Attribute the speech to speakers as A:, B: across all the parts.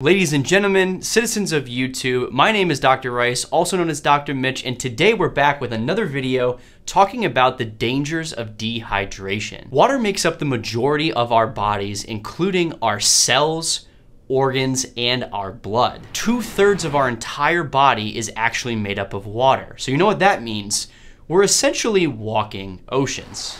A: Ladies and gentlemen, citizens of YouTube, my name is Dr. Rice, also known as Dr. Mitch, and today we're back with another video talking about the dangers of dehydration. Water makes up the majority of our bodies, including our cells, organs, and our blood. Two thirds of our entire body is actually made up of water. So you know what that means? We're essentially walking oceans.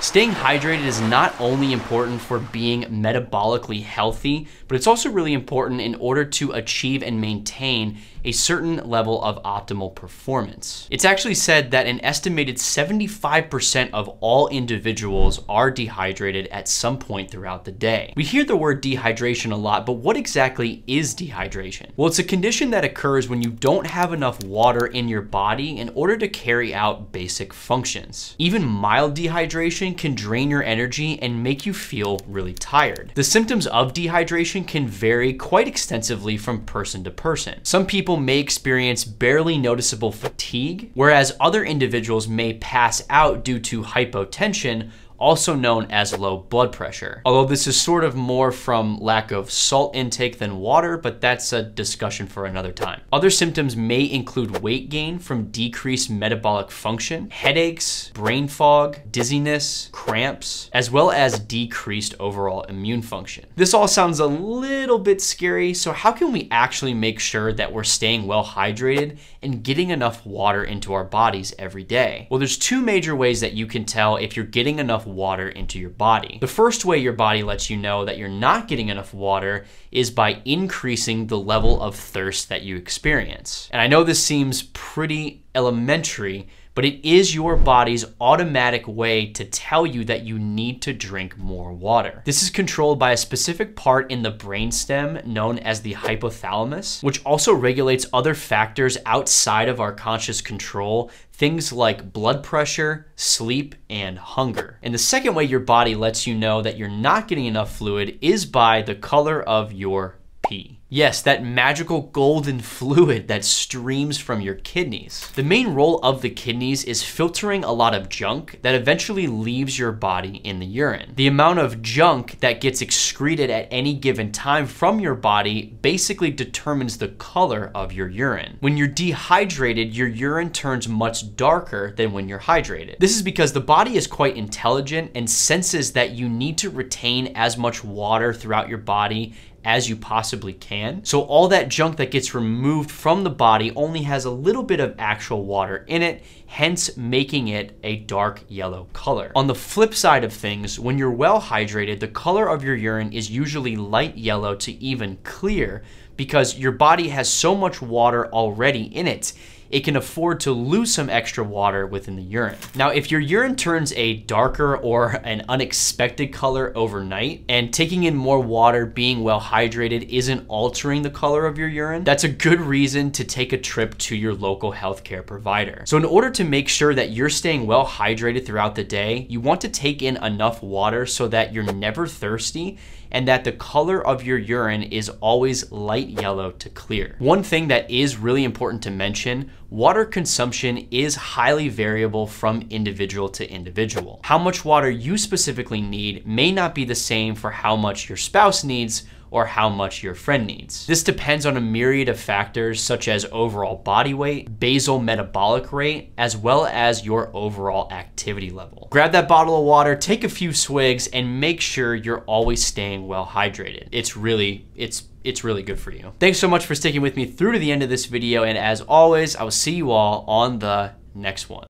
A: Staying hydrated is not only important for being metabolically healthy, but it's also really important in order to achieve and maintain a certain level of optimal performance. It's actually said that an estimated 75% of all individuals are dehydrated at some point throughout the day. We hear the word dehydration a lot, but what exactly is dehydration? Well, it's a condition that occurs when you don't have enough water in your body in order to carry out basic functions. Even mild dehydration can drain your energy and make you feel really tired. The symptoms of dehydration can vary quite extensively from person to person. Some people may experience barely noticeable fatigue, whereas other individuals may pass out due to hypotension also known as low blood pressure. Although this is sort of more from lack of salt intake than water, but that's a discussion for another time. Other symptoms may include weight gain from decreased metabolic function, headaches, brain fog, dizziness, cramps, as well as decreased overall immune function. This all sounds a little bit scary, so how can we actually make sure that we're staying well hydrated and getting enough water into our bodies every day? Well, there's two major ways that you can tell if you're getting enough water into your body. The first way your body lets you know that you're not getting enough water is by increasing the level of thirst that you experience. And I know this seems pretty elementary, but it is your body's automatic way to tell you that you need to drink more water. This is controlled by a specific part in the brainstem known as the hypothalamus, which also regulates other factors outside of our conscious control things like blood pressure, sleep, and hunger. And the second way your body lets you know that you're not getting enough fluid is by the color of your pee. Yes, that magical golden fluid that streams from your kidneys. The main role of the kidneys is filtering a lot of junk that eventually leaves your body in the urine. The amount of junk that gets excreted at any given time from your body basically determines the color of your urine. When you're dehydrated, your urine turns much darker than when you're hydrated. This is because the body is quite intelligent and senses that you need to retain as much water throughout your body as you possibly can. So all that junk that gets removed from the body only has a little bit of actual water in it, hence making it a dark yellow color. On the flip side of things, when you're well hydrated, the color of your urine is usually light yellow to even clear because your body has so much water already in it it can afford to lose some extra water within the urine. Now, if your urine turns a darker or an unexpected color overnight, and taking in more water, being well hydrated isn't altering the color of your urine, that's a good reason to take a trip to your local healthcare provider. So in order to make sure that you're staying well hydrated throughout the day, you want to take in enough water so that you're never thirsty and that the color of your urine is always light yellow to clear. One thing that is really important to mention, water consumption is highly variable from individual to individual. How much water you specifically need may not be the same for how much your spouse needs or how much your friend needs. This depends on a myriad of factors such as overall body weight, basal metabolic rate, as well as your overall activity level. Grab that bottle of water, take a few swigs, and make sure you're always staying well hydrated. It's really, it's it's really good for you. Thanks so much for sticking with me through to the end of this video, and as always, I will see you all on the next one.